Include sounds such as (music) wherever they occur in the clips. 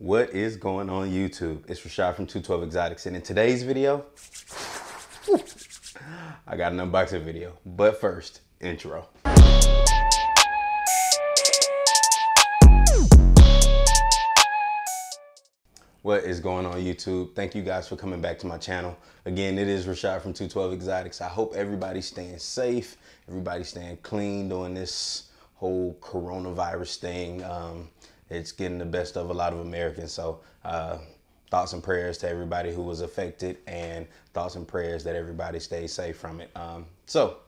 What is going on YouTube? It's Rashad from 212 Exotics and in today's video, I got an unboxing video. But first, intro. What is going on YouTube? Thank you guys for coming back to my channel. Again, it is Rashad from 212 Exotics. I hope everybody's staying safe, everybody's staying clean during this whole coronavirus thing. Um, it's getting the best of a lot of Americans. So uh, thoughts and prayers to everybody who was affected and thoughts and prayers that everybody stays safe from it. Um, so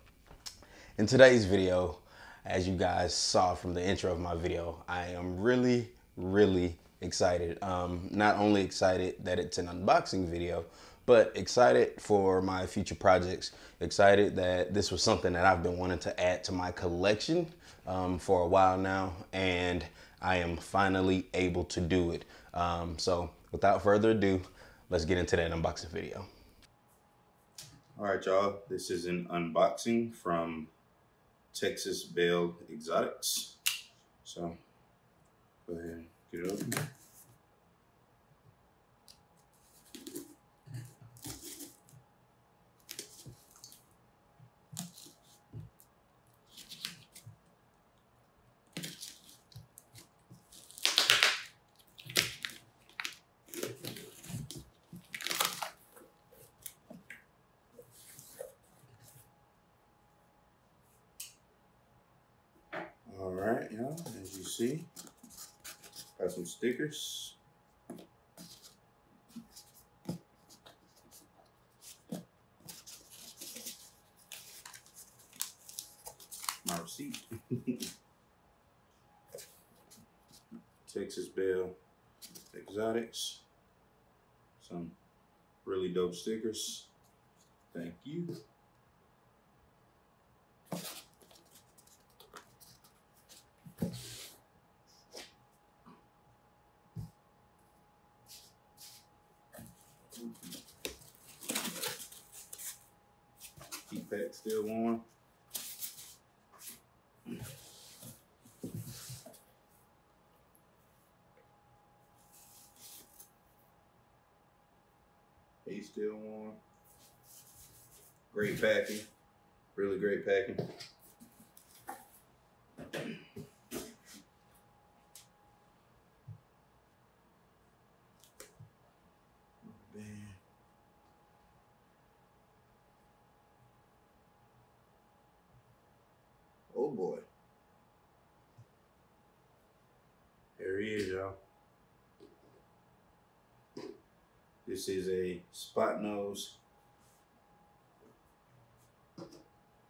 in today's video, as you guys saw from the intro of my video, I am really, really excited. Um, not only excited that it's an unboxing video, but excited for my future projects. Excited that this was something that I've been wanting to add to my collection um, for a while now. And I am finally able to do it. Um, so without further ado, let's get into that unboxing video. All right, y'all, this is an unboxing from Texas Belle Exotics. So go ahead and get it open. Right, y'all, as you see, got some stickers. My receipt. (laughs) Texas Belle Exotics. Some really dope stickers. Thank you. Pack still warm. He's still warm. Great packing. Really great packing. Boy. There he is, y'all. This is a spot nose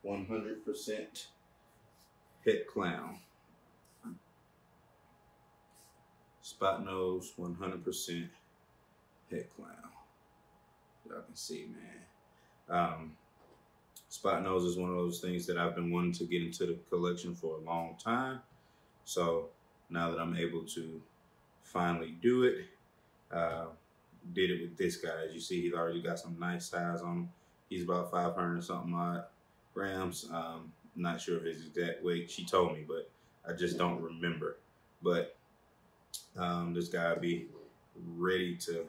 100% het clown. Spot nose 100% het clown. Y'all can see, man. Um, Spot nose is one of those things that I've been wanting to get into the collection for a long time. So now that I'm able to finally do it, uh, did it with this guy. As you see, he's already got some nice size on him. He's about 500 or something odd grams. Um, not sure of his exact weight. She told me, but I just don't remember. But um, this guy will be ready to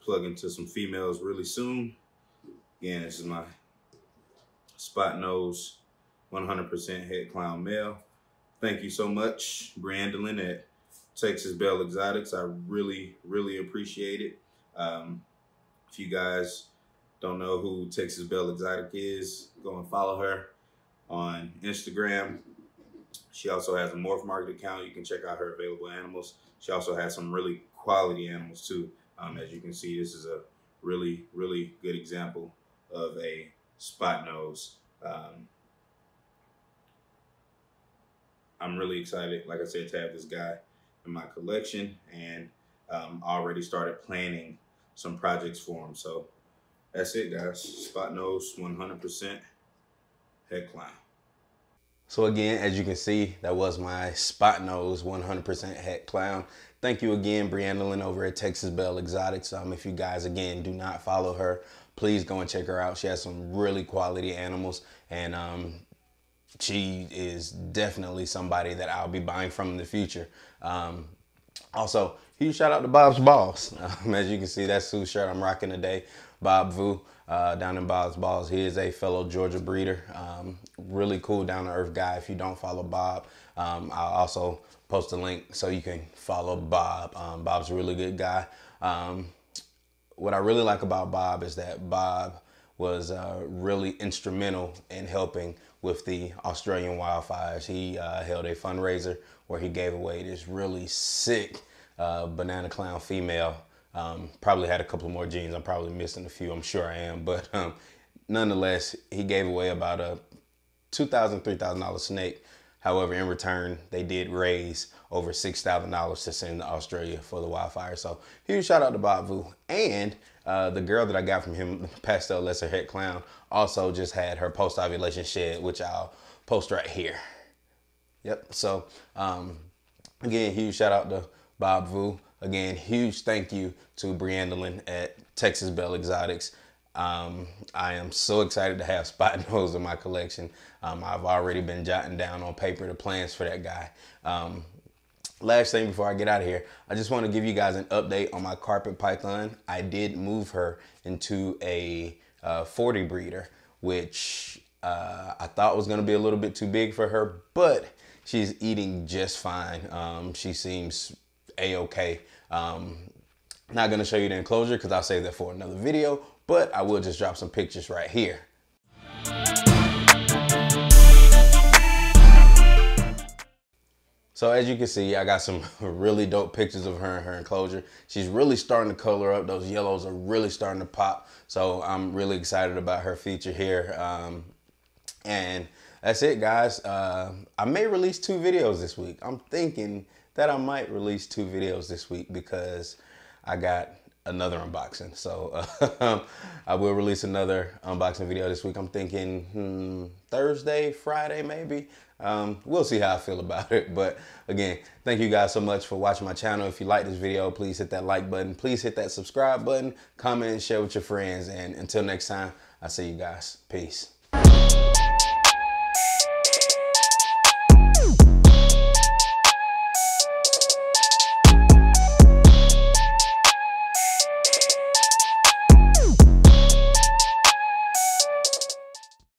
plug into some females really soon. Again, this is my spot nose, 100% het clown male. Thank you so much, Brandolin at Texas Belle Exotics. I really, really appreciate it. Um, if you guys don't know who Texas Belle Exotic is, go and follow her on Instagram. She also has a MorphMarket account. You can check out her available animals. She also has some really quality animals too. Um, as you can see, this is a really, really good example of a spot nose. Um, I'm really excited, like I said, to have this guy in my collection and um, already started planning some projects for him. So that's it, guys. Spot nose 100% het clown. So again, as you can see, that was my spot nose 100% het clown. Thank you again, Brianna Lynn over at Texas Belle Exotics. Um, if you guys, again, do not follow her, please go and check her out. She has some really quality animals and um, she is definitely somebody that I'll be buying from in the future. Um, also, huge shout out to Bob's Balls. Um, (laughs) as you can see, that's whose shirt I'm rocking today. Bob Vu uh, down in Bob's Balls. He is a fellow Georgia breeder. Um, really cool, down to earth guy. If you don't follow Bob, um, I'll also post a link so you can follow Bob. Um, Bob's a really good guy. Um, what I really like about Bob is that Bob was uh, really instrumental in helping with the Australian wildfires. He uh, held a fundraiser where he gave away this really sick uh, banana clown female. Um, probably had a couple more genes. I'm probably missing a few. I'm sure I am, (laughs) but um, nonetheless, he gave away about a two thousand, three thousand dollar snake. However, in return, they did raise over six thousand dollars to send to Australia for the wildfire. So huge shout out to Bob Vu and uh, the girl that I got from him, (laughs) Pastel Lesser Het Clown, also just had her post ovulation shed, which I'll post right here. Yep. So um, again, huge shout out to Bob Vu. Again, huge thank you to Briandolin at Texas Belle Exotics. Um, I am so excited to have (laughs) Spot Nose in my collection. Um, I've already been jotting down on paper the plans for that guy. Um, last thing before I get out of here, I just want to give you guys an update on my carpet python. I did move her into a uh, 40 breeder, which uh, I thought was going to be a little bit too big for her, but she's eating just fine. Um, she seems a-okay. Um, not gonna show you the enclosure because I'll save that for another video, but I will just drop some pictures right here. So as you can see, I got some (laughs) really dope pictures of her in her enclosure. She's really starting to color up. Those yellows are really starting to pop. So I'm really excited about her feature here. Um, and that's it, guys. Uh, I may release two videos this week. I'm thinking that I might release two videos this week because I got another unboxing. So uh, (laughs) I will release another unboxing video this week. I'm thinking hmm, Thursday, Friday, maybe. Um, we'll see how I feel (laughs) about it. But again, thank you guys so much for watching my channel. If you like this video, please hit that like button. Please hit that subscribe button, comment, and share with your friends. And until next time, I'll see you guys. Peace.